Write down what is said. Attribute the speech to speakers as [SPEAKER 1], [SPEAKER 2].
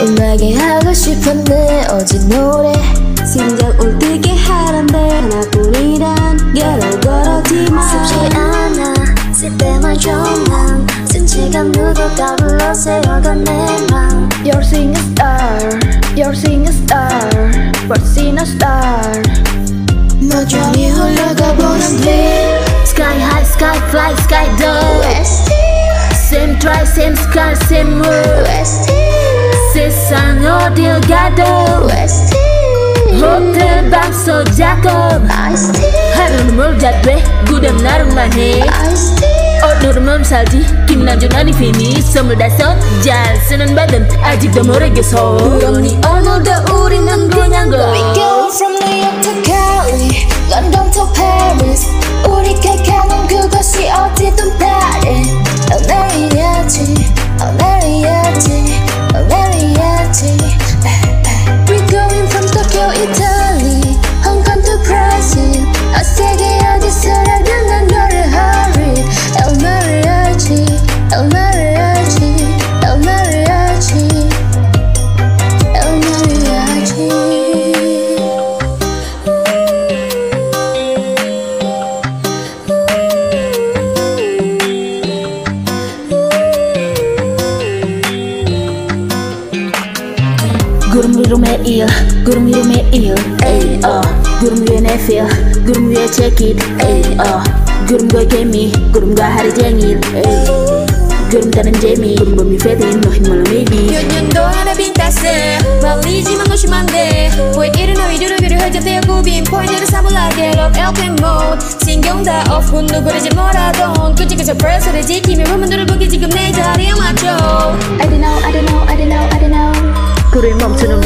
[SPEAKER 1] 음악에 하고 싶었네 어제 노래
[SPEAKER 2] 심장 울뜨게 하란데 하나뿐이란 게로 걸었지만
[SPEAKER 1] 쉽지 않아 쓸 때만 좋만 승치가 누굴까 불러 세워가 내맘
[SPEAKER 3] You're seeing a star, you're seeing a star, we're seeing a star.
[SPEAKER 1] 멀쩡히 흘러가 보는 빛
[SPEAKER 2] Sky high, sky fly, sky low
[SPEAKER 1] West
[SPEAKER 2] Same try, same sky, same move Sang Odil Gado Hotel Bakso Jacob. Harun mul jadwe Gudam Narung Mane. Odor Mam Salji Kim Namjoon Ani Fini. Semul daso Jal Senan Badan Ajib Damore Geso. Romni Onol Da Uri Nanggo Nanggo
[SPEAKER 1] We go from New York to
[SPEAKER 2] California me ill, groom you me ill, ay uh Groom you ne feel, groom you check it, ay uh oh. Groom go get me, groom go hard jengil, ay Groom tanen jemi, groom go mi fedin, no him malo maybe
[SPEAKER 4] Yo nyon do ana bintase, bali ji mango shi mande Boy iru na wiju ru viru hajam te aku bim, point iru sabu lage Lop El mode, singgung da off, hun nu gurijin mora don. Kunci kasa presa re jiki, mi mama nuru buki jikum ne jari yang maco
[SPEAKER 3] I don't know, I don't know, I don't know, I don't know.
[SPEAKER 2] Kurim mom tunung